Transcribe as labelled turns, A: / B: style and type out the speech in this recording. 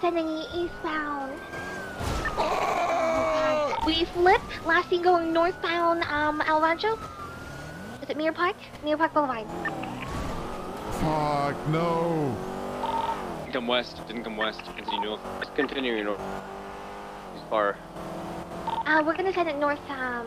A: sending eastbound. Oh, We flip, last seen going northbound, um, El Rancho. Is it Mirror Park? Mirror Park Boulevard.
B: Fuck, no.
C: Come west. Didn't come west. Continue north. Continue north. He's far.
A: Uh, we're gonna send it north, um,